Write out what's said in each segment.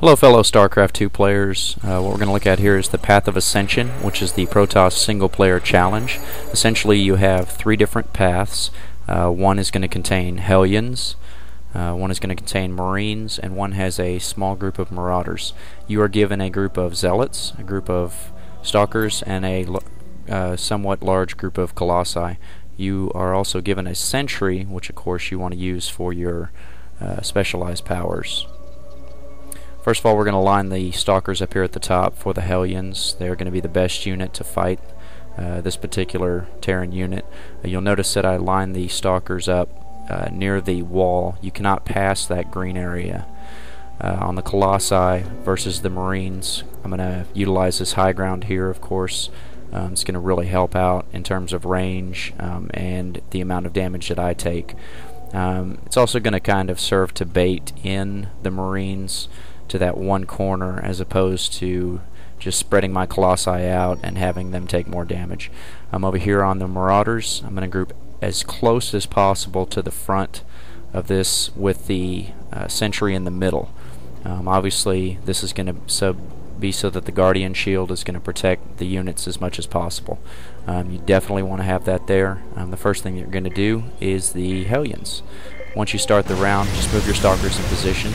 Hello fellow StarCraft 2 players. Uh, what we're going to look at here is the Path of Ascension, which is the Protoss single player challenge. Essentially you have three different paths. Uh, one is going to contain Hellions, uh, one is going to contain Marines, and one has a small group of Marauders. You are given a group of Zealots, a group of Stalkers, and a uh, somewhat large group of Colossi. You are also given a Sentry, which of course you want to use for your uh, specialized powers. First of all, we're going to line the Stalkers up here at the top for the Hellions. They're going to be the best unit to fight uh, this particular Terran unit. Uh, you'll notice that I line the Stalkers up uh, near the wall. You cannot pass that green area. Uh, on the Colossi versus the Marines, I'm going to utilize this high ground here, of course. Um, it's going to really help out in terms of range um, and the amount of damage that I take. Um, it's also going to kind of serve to bait in the Marines to that one corner as opposed to just spreading my colossi out and having them take more damage. I'm over here on the Marauders. I'm going to group as close as possible to the front of this with the uh, sentry in the middle. Um, obviously, this is going to so be so that the Guardian Shield is going to protect the units as much as possible. Um, you definitely want to have that there. Um, the first thing you're going to do is the Hellions. Once you start the round, just move your Stalkers in position.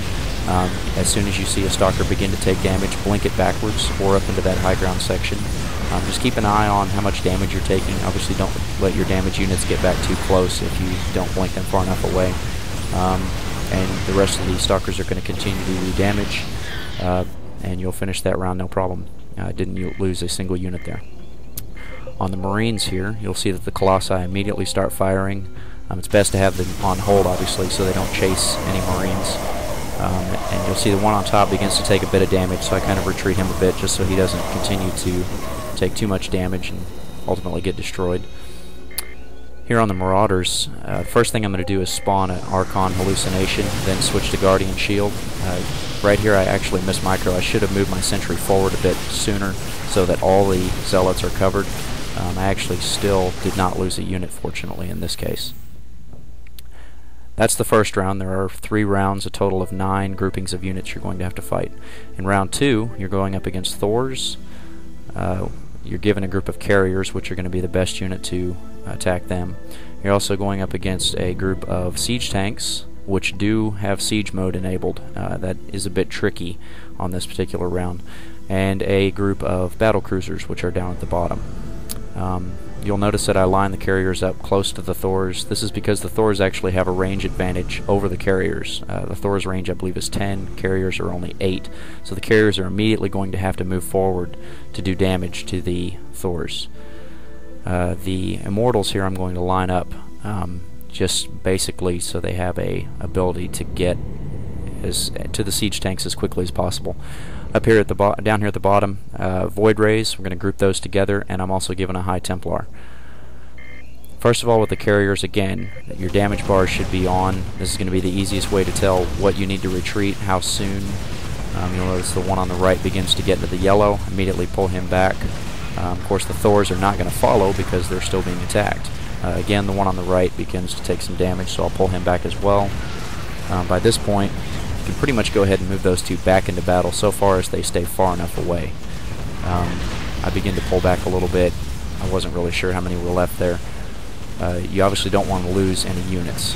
Um, as soon as you see a Stalker begin to take damage, blink it backwards or up into that high ground section. Um, just keep an eye on how much damage you're taking. Obviously don't let your damage units get back too close if you don't blink them far enough away. Um, and the rest of the Stalkers are going to continue to do damage, uh, and you'll finish that round no problem. Uh, didn't lose a single unit there. On the Marines here, you'll see that the Colossi immediately start firing. Um, it's best to have them on hold, obviously, so they don't chase any Marines. Um, and you'll see the one on top begins to take a bit of damage, so I kind of retreat him a bit just so he doesn't continue to take too much damage and ultimately get destroyed. Here on the Marauders, uh, first thing I'm going to do is spawn an Archon Hallucination, then switch to Guardian Shield. Uh, right here I actually missed micro. I should have moved my sentry forward a bit sooner so that all the Zealots are covered. Um, I actually still did not lose a unit, fortunately, in this case. That's the first round. There are three rounds, a total of nine groupings of units you're going to have to fight. In round two, you're going up against Thors. Uh, you're given a group of carriers, which are going to be the best unit to attack them. You're also going up against a group of siege tanks, which do have siege mode enabled. Uh, that is a bit tricky on this particular round. And a group of battle cruisers, which are down at the bottom. Um, You'll notice that I line the carriers up close to the Thors. This is because the Thors actually have a range advantage over the carriers. Uh, the Thors range, I believe, is 10. Carriers are only 8. So the carriers are immediately going to have to move forward to do damage to the Thors. Uh, the Immortals here I'm going to line up um, just basically so they have a ability to get as to the siege tanks as quickly as possible. Up here at the down here at the bottom, uh, Void Rays, we're going to group those together, and I'm also given a High Templar. First of all, with the carriers, again, your damage bars should be on. This is going to be the easiest way to tell what you need to retreat, how soon. Um, you'll notice the one on the right begins to get into the yellow. Immediately pull him back. Um, of course, the Thors are not going to follow because they're still being attacked. Uh, again, the one on the right begins to take some damage, so I'll pull him back as well. Um, by this point, can pretty much go ahead and move those two back into battle so far as they stay far enough away. Um, I begin to pull back a little bit. I wasn't really sure how many were left there. Uh, you obviously don't want to lose any units.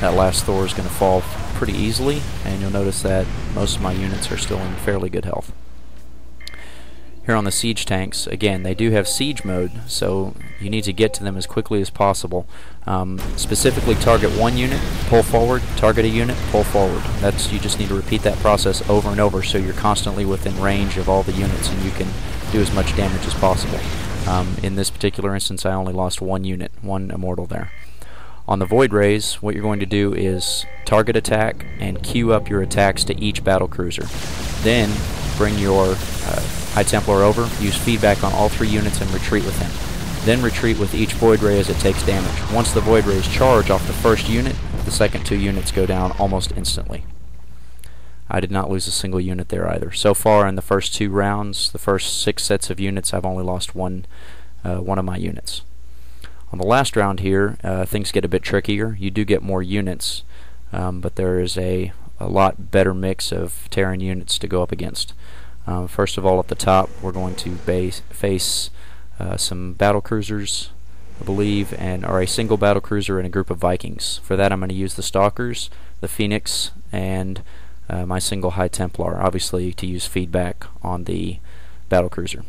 That last Thor is going to fall pretty easily, and you'll notice that most of my units are still in fairly good health. Here on the siege tanks, again, they do have siege mode, so you need to get to them as quickly as possible. Um, specifically target one unit, pull forward, target a unit, pull forward. That's You just need to repeat that process over and over so you're constantly within range of all the units and you can do as much damage as possible. Um, in this particular instance, I only lost one unit, one immortal there. On the Void Rays, what you're going to do is target attack and queue up your attacks to each battle cruiser. Then bring your uh, High Templar over, use feedback on all three units and retreat with him. Then retreat with each Void Ray as it takes damage. Once the Void Rays charge off the first unit, the second two units go down almost instantly. I did not lose a single unit there either. So far in the first two rounds, the first six sets of units, I've only lost one, uh, one of my units. On the last round here, uh, things get a bit trickier. You do get more units, um, but there is a a lot better mix of Terran units to go up against. Um, first of all, at the top, we're going to base, face uh, some battle cruisers, I believe, and are a single battle cruiser and a group of Vikings. For that, I'm going to use the Stalkers, the Phoenix, and uh, my single High Templar, obviously to use feedback on the battle cruiser.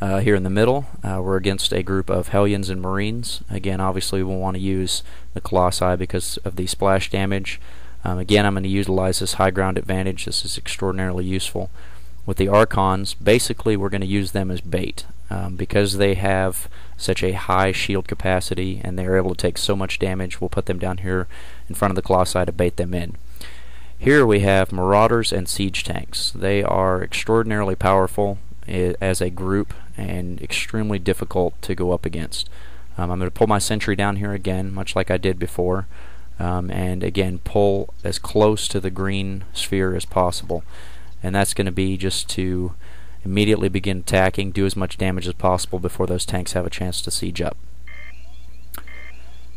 Uh, here in the middle, uh, we're against a group of Hellions and Marines. Again, obviously, we'll want to use the Colossi because of the splash damage. Um, again, I'm going to utilize this high ground advantage. This is extraordinarily useful. With the Archons, basically, we're going to use them as bait. Um, because they have such a high shield capacity and they're able to take so much damage, we'll put them down here in front of the Colossi to bait them in. Here we have Marauders and Siege Tanks. They are extraordinarily powerful as a group and extremely difficult to go up against. Um, I'm going to pull my sentry down here again, much like I did before, um, and again pull as close to the green sphere as possible. And that's going to be just to immediately begin attacking, do as much damage as possible before those tanks have a chance to siege up.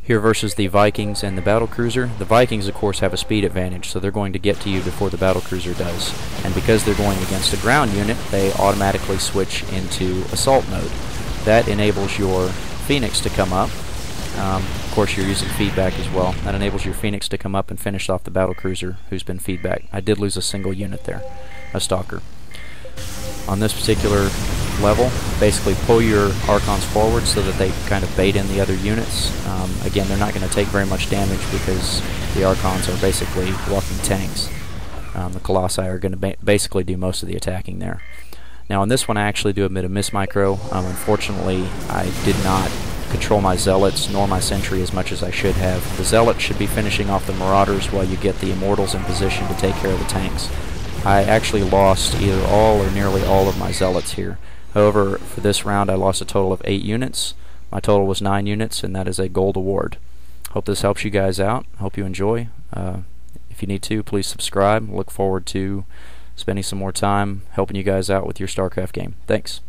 Here versus the Vikings and the battle cruiser. The Vikings, of course, have a speed advantage, so they're going to get to you before the battle cruiser does. And because they're going against a ground unit, they automatically switch into assault mode. That enables your Phoenix to come up. Um, of course, you're using feedback as well. That enables your Phoenix to come up and finish off the battle cruiser who's been feedback. I did lose a single unit there, a stalker on this particular level. Basically pull your Archons forward so that they kind of bait in the other units. Um, again, they're not going to take very much damage because the Archons are basically walking tanks. Um, the Colossi are going to ba basically do most of the attacking there. Now on this one I actually do admit a miss micro. Um, unfortunately, I did not control my Zealots nor my Sentry as much as I should have. The Zealots should be finishing off the Marauders while you get the Immortals in position to take care of the tanks. I actually lost either all or nearly all of my zealots here. However, for this round I lost a total of 8 units. My total was 9 units, and that is a gold award. Hope this helps you guys out. Hope you enjoy. Uh, if you need to, please subscribe. Look forward to spending some more time helping you guys out with your StarCraft game. Thanks.